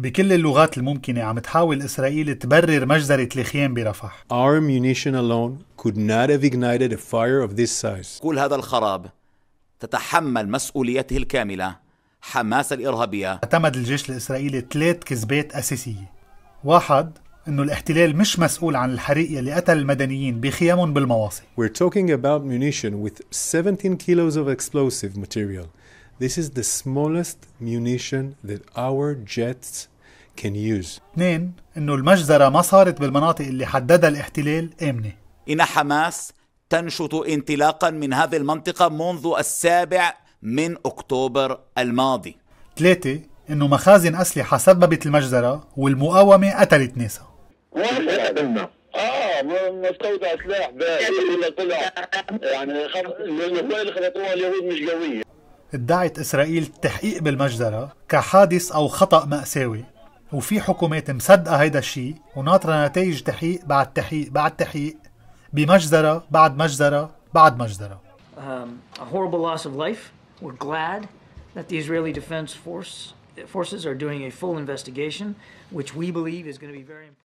بكل اللغات الممكنة عم تحاول إسرائيل تبرر مجزرة لخيام برفح. Our ammunition alone could not have ignited a fire of this size. كل هذا الخراب تتحمل مسؤوليته الكاملة. حماس الإرهابية. اعتمد الجيش الإسرائيلي ثلاث كذبات أساسية. واحد إنه الاحتلال مش مسؤول عن الحريق يلي قتل المدنيين بخيامهم بالمواصي We're talking about munition with 17 kilos of explosive material. This is the smallest munition that our jets can use. اثنين إنه المجزرة ما صارت بالمناطق اللي حددها الاحتلال آمنة. إن حماس تنشط انطلاقا من هذه المنطقة منذ السابع من أكتوبر الماضي. ثلاثة إنه مخازن أسلحة سببت المجزرة والمقاومة قتلت قتلنا آه مستودع سلاح ولا طلع. يعني اللي اليهود مش قوية. ادعت إسرائيل التحقيق بالمجزرة كحادث أو خطأ مأساوي. وفي حكومات مصدقة هيدا الشيء وناطرة نتائج تحقيق بعد تحقيق بعد تحقيق بمجزرة بعد مجزرة بعد مجزرة um, a horrible loss of life. We're glad that the Israeli Defense Force forces are doing a full investigation, which we believe is going to be very important.